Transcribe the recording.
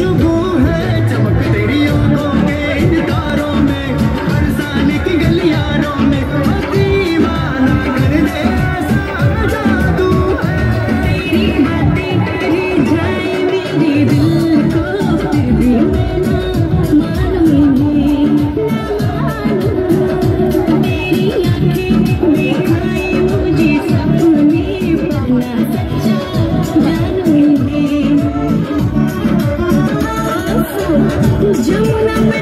you good. Jump